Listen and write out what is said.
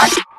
Bye.